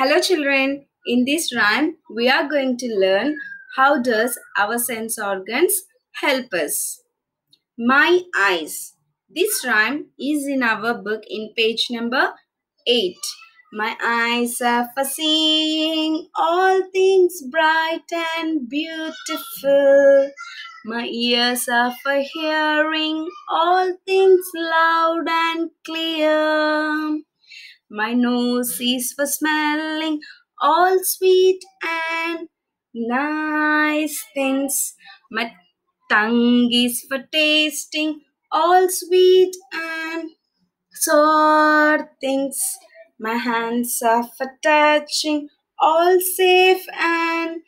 Hello children, in this rhyme we are going to learn how does our sense organs help us. My eyes. This rhyme is in our book in page number 8. My eyes are for seeing all things bright and beautiful. My ears are for hearing all things loud and clear. My nose is for smelling all sweet and nice things. My tongue is for tasting all sweet and sour things. My hands are for touching all safe and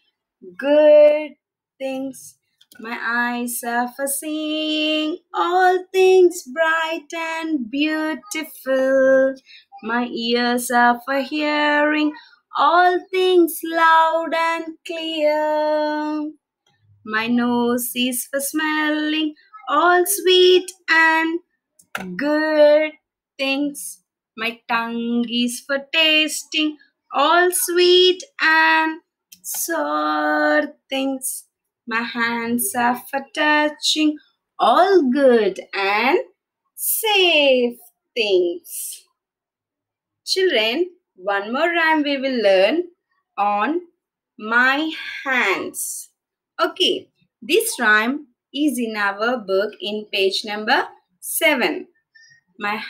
good things. My eyes are for seeing all things bright and beautiful. My ears are for hearing all things loud and clear. My nose is for smelling all sweet and good things. My tongue is for tasting all sweet and sour things. My hands are for touching all good and safe things. Children, one more rhyme we will learn on my hands. Okay, this rhyme is in our book in page number 7. My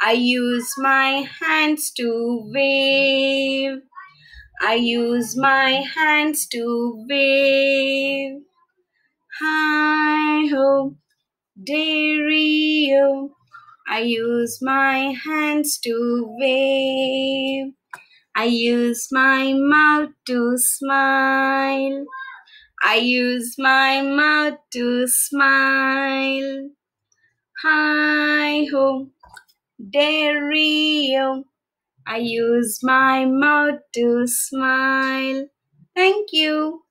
I use my hands to wave. I use my hands to wave. Hi ho, dairy. I use my hands to wave. I use my mouth to smile. I use my mouth to smile. Hi ho, dairy I use my mouth to smile. Thank you.